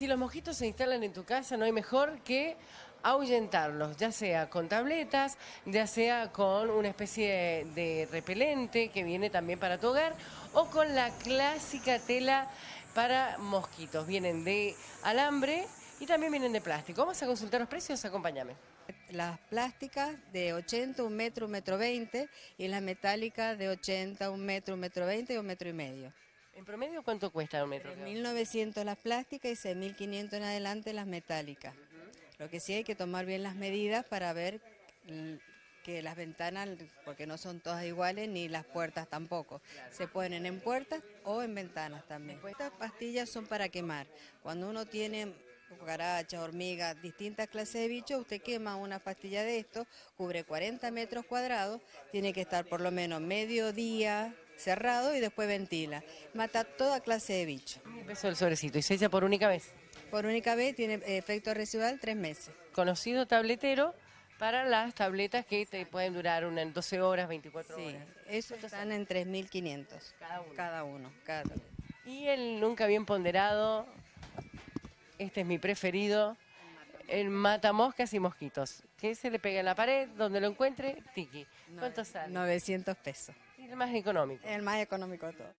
Si los mosquitos se instalan en tu casa, no hay mejor que ahuyentarlos, ya sea con tabletas, ya sea con una especie de repelente que viene también para tu hogar, o con la clásica tela para mosquitos. Vienen de alambre y también vienen de plástico. Vamos a consultar los precios, acompáñame. Las plásticas de 80, un metro, un metro 20 y las metálicas de 80, un metro, un metro 20 y un metro y medio. ¿En promedio cuánto cuesta un metro? 1.900 las plásticas y 6.500 en adelante las metálicas. Lo que sí hay que tomar bien las medidas para ver que las ventanas, porque no son todas iguales, ni las puertas tampoco. Se ponen en puertas o en ventanas también. Estas pastillas son para quemar. Cuando uno tiene cucarachas, hormigas, distintas clases de bichos, usted quema una pastilla de esto, cubre 40 metros cuadrados, tiene que estar por lo menos medio día, cerrado y después ventila. Mata toda clase de bicho. Mil pesos el sobrecito y se echa por única vez. Por única vez tiene efecto residual tres meses. Conocido tabletero para las tabletas que te pueden durar una, 12 horas, 24 sí, horas. Eso están en 3.500. Cada uno. Cada uno. Cada... Y el nunca bien ponderado, este es mi preferido, el mata moscas y mosquitos. Que se le pega en la pared, donde lo encuentre, tiki. ¿Cuánto sale? 900 pesos. El más económico. El más económico de todo.